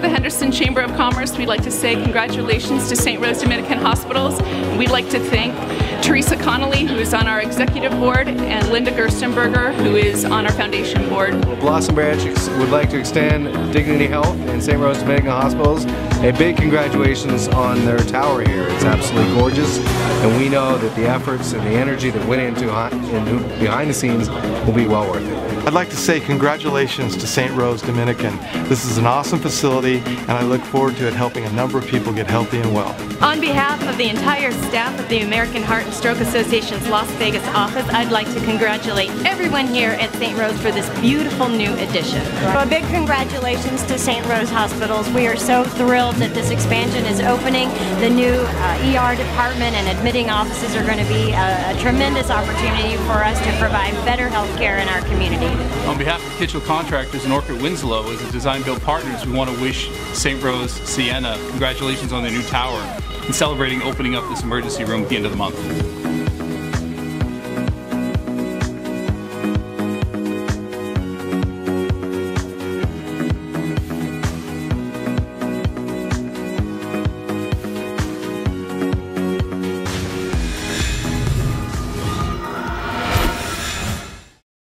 the Henderson Chamber of Commerce, we'd like to say congratulations to St. Rose Dominican Hospitals. We'd like to thank Teresa Connolly, who is on our executive board, and Linda Gerstenberger, who is on our foundation board. Blossom Branch would like to extend Dignity Health and St. Rose Dominican Hospitals a big congratulations on their tower here. It's absolutely gorgeous, and we know that the efforts and the energy that went into in, behind the scenes will be well worth it. I'd like to say congratulations to St. Rose Dominican. This is an awesome facility and I look forward to it helping a number of people get healthy and well. On behalf of the entire staff of the American Heart and Stroke Association's Las Vegas office, I'd like to congratulate everyone here at St. Rose for this beautiful new addition. a big congratulations to St. Rose Hospitals. We are so thrilled that this expansion is opening. The new uh, ER department and admitting offices are going to be a, a tremendous opportunity for us to provide better health care in our community. On behalf of Kitchell Contractors and Orcutt Winslow, as a design build partners, we want to wish St. Rose Siena congratulations on their new tower and celebrating opening up this emergency room at the end of the month.